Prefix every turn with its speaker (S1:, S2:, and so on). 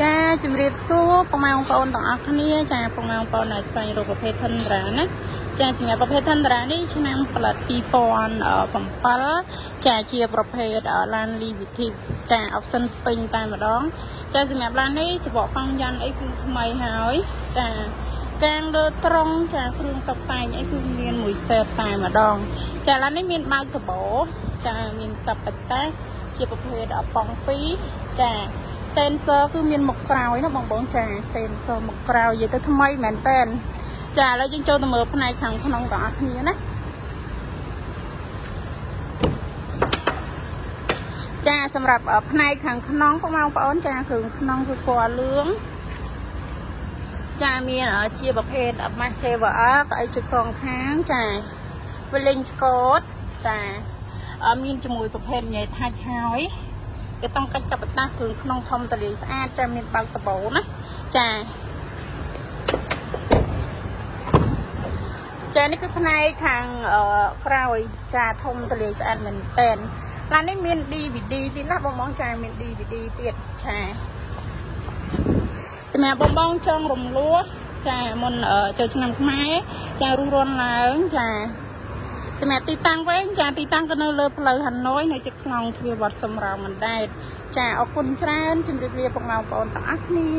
S1: ចាជំរាបសួរពុកម៉ែបងប្អូនទាំងអស់គ្នាចាពុកម៉ែបងប្អូនដែលស្វែងរកប្រភេទធនត្រាណាចាសម្រាប់ប្រភេទធនត្រានេះឆ្នាំផលិត2007ចាជាប្រភេទឡានលីវិធីចា option ពេញតែម្ដង ចាសម្រាប់ឡាននេះសបកកង់យ៉ាន់អីគឺថ្មីហើយចាកាងលើត្រង់ចាគ្រឿងតុបតែងអីគឺមានមួយសេតតែម្ដង ចាឡាននេះមានបើកដបោចាមានកាប់បតាជាប្រភេទប៉ង់2ចា sensor គឺមានមុខក្រោយណាបងបងចា sensor មុខក្រោយនិយាយទៅថ្មីមែនតែនចាឥឡូវយើងចូលទៅមើលផ្នែកខាងក្នុងបងប្អូនគ្នាណាចាសម្រាប់ផ្នែកខាងក្នុងបងប្អូនចាគ្រឿងក្នុងគឺពណ៌លឿងចាមានជាប្រភេទ Max JVR ក្អីជាសងខាងចាវលេងឆ្កតចាមានជាមួយប្រភេទញ៉ៃថាច់ហើយ គេຕ້ອງកាច់កាប់ដាស់គ្រឿងក្នុងធំតលីស្អាតចាមានបើកដបូណាចាចានេះគឺផ្នែកខាងក្រោយចាធំតលីស្អាតមែនតែនឡាននេះមាន DVD ទៀតណាបងបងចាមាន DVD ទៀតចាសម្រាប់បងបងចង់រំលោះចាមុនចូលឆ្នាំខ្មែរចារុះរន់ឡើងចា សម្រាប់ទីតាំងវិញចាទីតាំងក៏នៅលើផ្លូវហាណូយនៅជិតខ្នងទ្វារវត្តសំរោងមណ្ដែតចាអរគុណច្រើនជម្រាបលាពុកម៉ែបងប្អូនទាំងអស់គ្នា